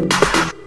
you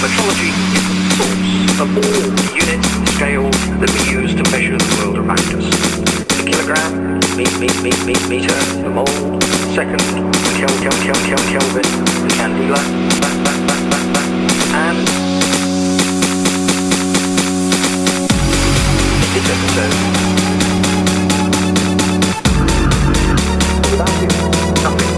Metrology is the source of all the unit, scales that we use to measure the world around us. The kilogram, me, me, me, me, meter, the mole, second, kel, kel, kel, kel, Kelvin, the candela, and this episode, without you, nothing.